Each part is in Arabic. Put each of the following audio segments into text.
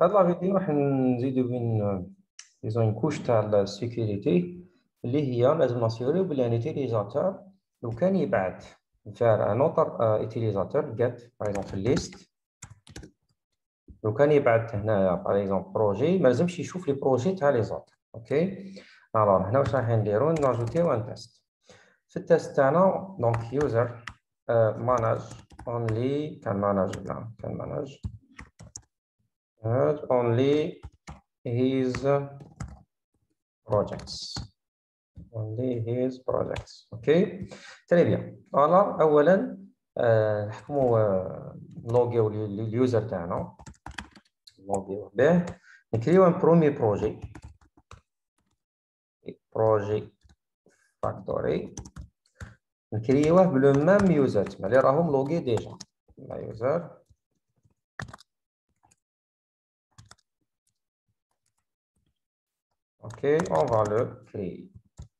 في هاد la vidéo راح نزيدو ben disons couche تاع la sécurité اللي هي لازم ن assurer يو بلي un utilisateur لو كان يبعث vers un autre utilisateur get par exemple في la liste لو كان يبعث هنايا par exemple projet ما لازمش يشوف les projets تاع les autres OK alors هنا واش راح نديرو؟ ن ajouter يو un test في ال test تاعنا donc user manage only can manage نعم can manage only his projects. Only his projects. OK très bien voilà اولا نحكموا ن logger يو ال user تاعنا. ن logger يو به. ن créer يو un premier projet projet factory ن créer يوه ب le même user تما اللي راهم logué déjà user Ok, on va le créer.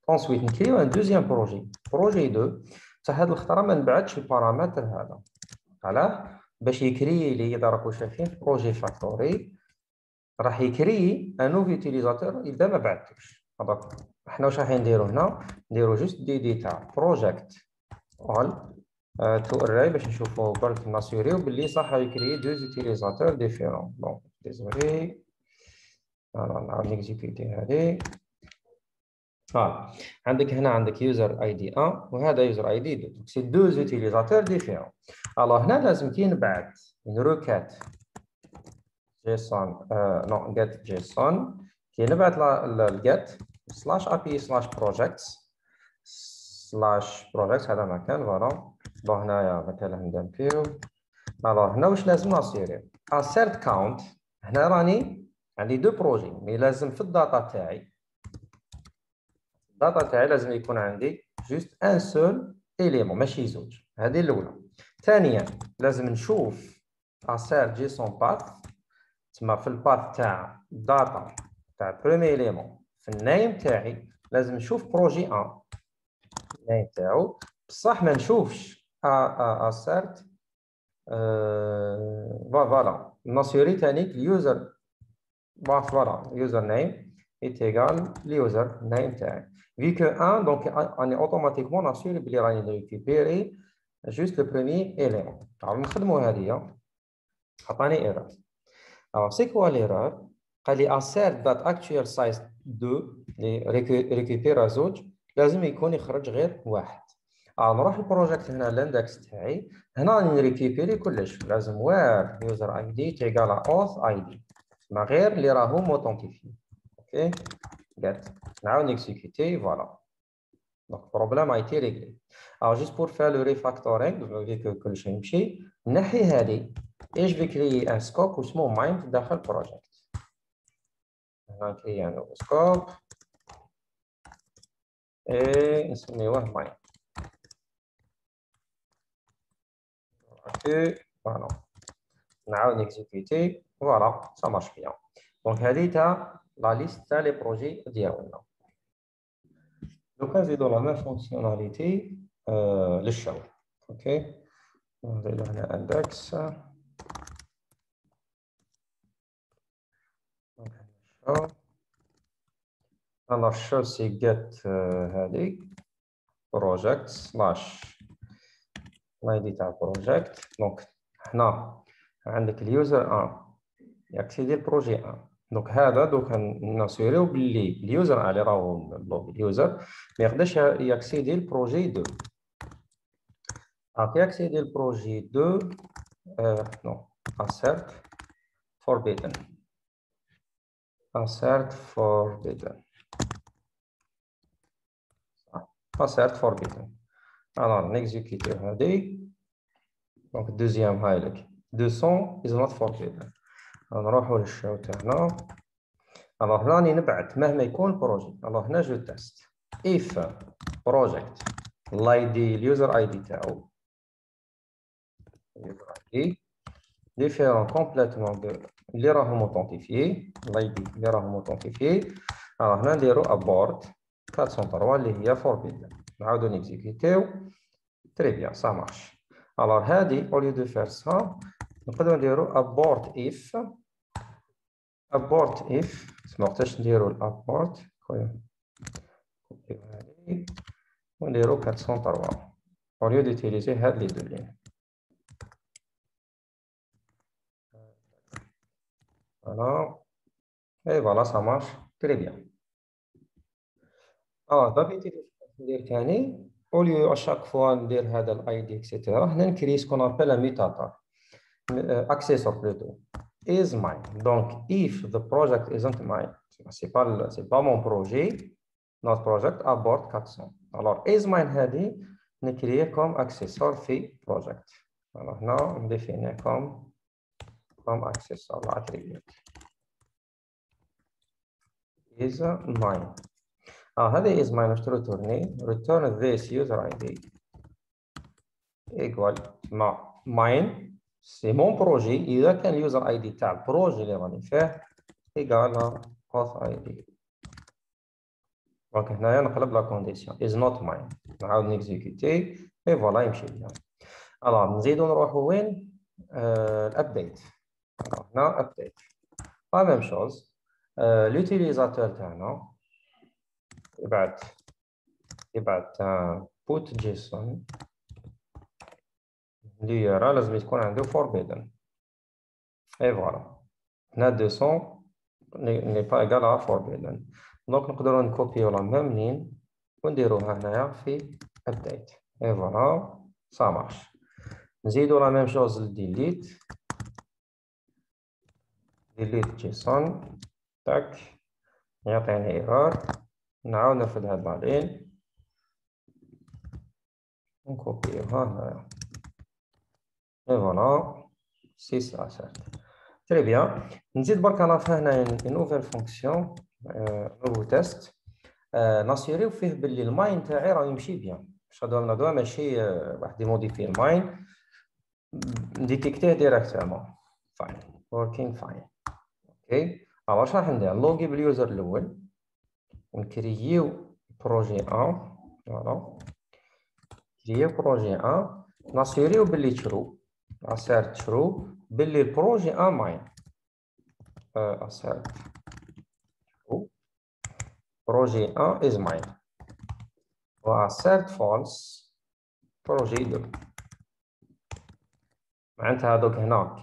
Ensuite, nous créons un deuxième projet. Projet 2. هذا الخطرة ما نبعدش البارامتر هذا. علاه؟ باش ي créer لي اذا راكم شايفين projet factory راح ي créer un nouveau utilisateur إذا ما بعثتوش هذاك حنا واش راح نديرو هنا؟ نديرو juste dd تاع project all to array باش نشوفو برك ن assurer يو باللي صح ي créer deux utilisateurs différents donc désolé نعاود ن exécuter هذه. voilà عندك هنا عندك user ID 1 وهذا user ID. 2 c'est deux utilisateurs différents alors هنا لازم كي نبعث requête JSON non get JSON. كي نبعث ال get slash API slash projects slash projects هذا مكان voilà. donc هنايا مثلا ن dump يو alors هنا واش لازم نصيري assert count هنا راني عندي deux projets mais لازم في ال data تاعي. ال data تاعي لازم يكون عندي juste un seul élément ماشي زوج. هذه الأولى. ثانيا لازم نشوف assert JSON path تما في ال path تاع data تاع premier élément في ال name تاعي لازم نشوف projet 1 ال name تاعو بصح ما نشوفش assert voilà ن assurer ثاني ال user pass voilà user name est égal l user name تاعي avec 1 donc اني automatiquement ن assure بلي راني récupérer juste le premier élément تعال نخدمو هادي عطاني error alors c'est quoi l'erreur قال لي assert that actual size deux لي récupéra زوج لازم يكون يخرج غير واحد. alors نروح ال project هنا ال index تاعي. هنا راني ن récupérer كلش. لازم where user ID est égal auth ID ما غير اللي راهم authentifié okay قالت نعاود ن exécuter voilà donc ال problème était réglé alors juste pour faire le refactoring vu que كل شيء يمشي نحي هذه إيش ن créer un scope واسمه mine داخل ال project هنا ن créer un scope et نسميوه mine okay voilà نعاود ن exécuter voilà ça marche bien donc هذه تاع la liste تاع les projets ديالنا دوكا نزيدو la même fonctionnalité لل show okay نزيدو هنا index أنا ال show c'est get هذه. project slash ال ID تاع project donc هنا عندك ال user un ي accéder ال projet un donc هذا دوك ن assurer و باللي ال user اللي راهو ال user ما يقدرش ي accéder ال projet 2 هاك ي accéder ال projet 2 no assert forbidden. Assert forbidden. Assert forbidden. Alors نexécuter هذه donc deuxième هاي لك 200 is not forbidden نروحوا لل show تاعنا alors راني نبعث. مهما يكون projet alors هنا je teste if project ال ID ال user ID تاعو. ID différent complètement de اللي راهم authentifié ال ID اللي راهم authentifié alors هنا نديرو abort 403 اللي هي forbidden نعاودو ن exécuter و très bien ça marche alors هادي au lieu de faire ça نقدروا نديرو abort if. abort if ما وقتاش نديرو ال abort ونديرو 403 au lieu d'utiliser هاد les deux lignes Voilà. Et voilà, ça marche très bien. آه دابا ندير lieu à chaque fois ندير هذا الاي دي اكسيتيرا هنا نكري سكون ابل ان ميتاتور accessor plutôt is mine donc if the project isn't mine c'est pas pas mon projet notre project abort 400 alors is mine هذه نكريه كوم accessor في project alors هنا ن définir ه comme comme accessor attribute is mine آه هذه is mine واش ت retourner return this user ID equal مع mine c'est mon projet اذا كان ال user ID تاع ال projet اللي راني فيه égal auth ID donc هنايا نقلب la condition is not mine نعاود ن exécuter et voilà يمشي bien alors نزيدو نروحو وين ال update هنا update la même chose l'utilisateur تاعنا يبعث يبعث put JSON اللي راه لازم تكون عنده forbidden. et voilà هنا 200 n'est pas égal à forbidden. donc نقدروا ن copier و la même ligne ونديروها هنايا في update. et voilà ça marche نزيدو la même chose لل delete delete JSON تاك يعطيني error نعاود نرفد هاد la ligne ن copier وها هنايا Et voilà, c'est ça, certes. Très bien. أنا هنا une nouvelle fonction nouveau test ن assurer و فيه باللي ال mine تاعي راه يمشي bien باش هذا الموضوع ماشي واحد يموديفي الماين نديتيكتيه ديريكتومون فاين وركينغ فاين أوكي واش راح ندير loguer بال user الأول ون créer و projet 1 voilà créer و projet 1 ناسيريو باللي ترو assert true باللي البروجي ان ماين assert true بروجي ان is mine و assert false بروجي 2 معناتها دوك هنا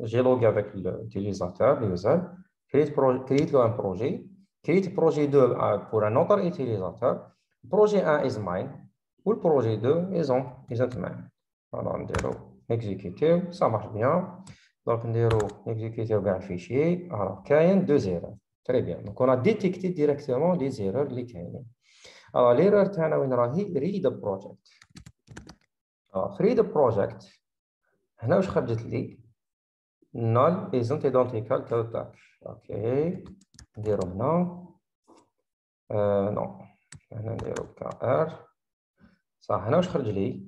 جي لوغي افيك الوتيليزاتور اليوزر كريت برو كريت له ان بروجي كريت بروجي 2 بور ان اوتر utilisateur projet 1 is mine وال projet 2 is on isn't mine. voilà نديرو exécuter ça marche bien donc نديرو exécuter كاع ال fichier alors كاين deux erreurs très bien donc أنا détecter directement les erreurs لي كاينين alors l'erreur تاعنا وين راهي read project alors read project هنا واش خرجت لي null isn't identical to okay نديرو هنا non هنا نديرو كار صح هنا واش خرج لي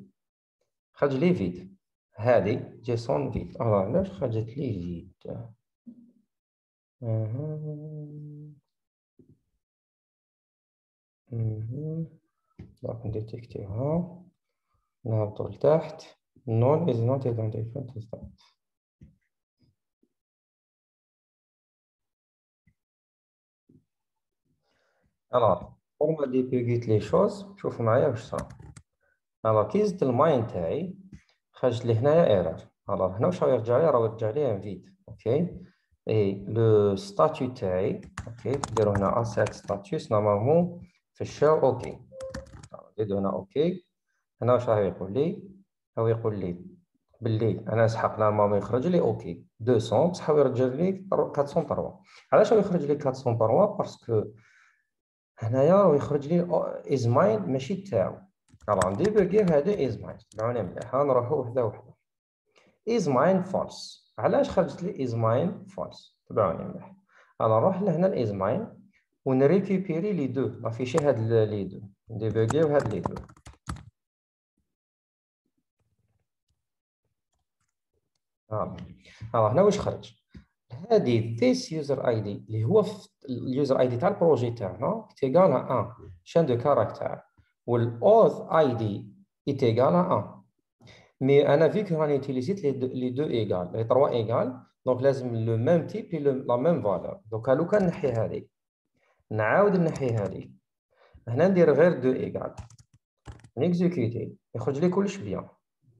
خرج لي vide هذه JSON vide. آه علاش خرجت لي vide donc نديتيكتيها نهبطو لتحت non identified to start alors pour mieux débuguer les choses شوفوا معايا واش صرا alors كي زدت ال mine تاعي خرجت لي هنايا erreur alors هنا واش يرجع لي راه يرجع لي un vide OK et le statut تاعي OK نديرو هنا assert status normalement في ال show OK نزيدو هنا OK هنا واش راه يقول لي؟ هو يقول لي باللي أنا نسحق normalement يخرج لي OK 200 بصح هو يرجع لي 403 علاش هو يخرج لي 403 parce que هنايا راه يخرج لي is mine ماشي تاعو. طبعا débuguer هذا is mine تبعوني مليح نروحو وحده وحده. is mine false علاش خرجت لي is mine false تبعوني مليح أنا نروح لهنا ال is mine ونريكوبيري les deux. ما فيش هاد les deux. ديبوغيو هاد les deux. آه. هنا واش خرج؟ هذه this user ID اللي هو ال user ID تاع ال projet تاعنا est égal 1 chaîne de caractères وال auth ID est égal à 1. Mais on a vu qu'on a utilisé les deux, les égales. donc لازم le même type la même valeur. donc لو كان نحي هذه نعاود نحي هذه هنا ندير غير deux égal نيكزيكيتي. يخرج لي كلش bien.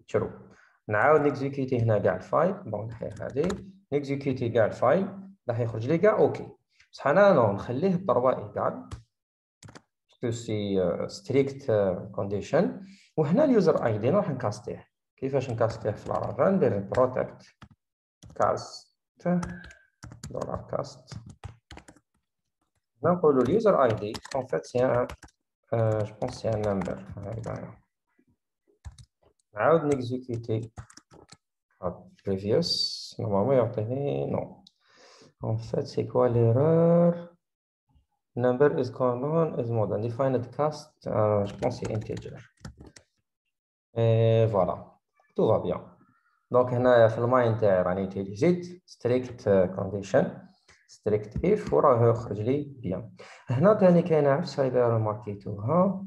شرو. نعاود نيكزيكيتي هنا كاع ال file. bon نحي هذه نيكزيكيتي كاع ال file. راح يخرج لي كاع OK. بصح أنا نخليه ب trois égal tu sais strict condition وهنا ال user ID راح نكاستيه. كيفاش نكاستيه في العربة ندير protected cast dollar cast نقولوا ال user ID en fait c'est un je pense c'est un number نعاود نيكزيكيتي previous. Normalement يعطيني non en fait c'est quoi l'erreur? Number is colon is more than defined cast euh, je pense c'est integer. Et voilà tout va bien. donc هنايا في ال mine تاعي راني utilisé strict condition strict if وراه يخرج لي bien. هنا ثاني كاينة عفسه اذا ماركيتوها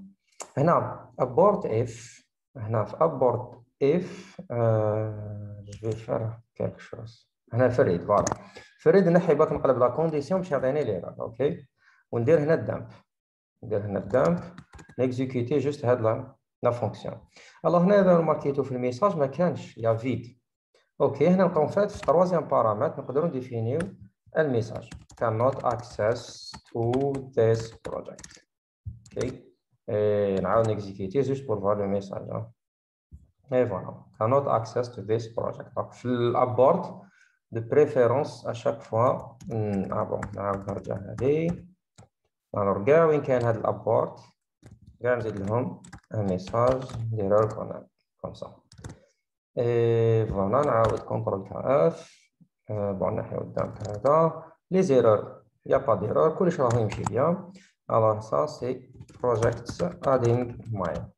هنا abort if هنا في abort if je vais faire quelque chose هنا فريد voilà فريد نحي باك نقلب la condition باش يعطيني l'erreur OK وندير هنا ال dump ندير هنا ال dump نيكزيكوتي juste هاد la fonction. alors هنا إذا ماركيتو في ال message ما كانش يا vide. OK هنا نلقاو فات في troisième paramètre نقدروا نديفينيو ال message. Cannot access to this project. OK نعاود نكزيكيتي juste pour voir le message et voilà. Cannot access to this project. في ال abort de préférence à chaque fois آه bon نعاود نرجع هذه نرجع وين كان هذا ال abort كاع نزيد لهم message نديرو لكم comme ça. et voilà نعاود contrôle تاع F. bon نحيو قدام هذا les erreurs y a pas d'erreur كلش راهو يمشي bien. alors ça c'est projects adding mine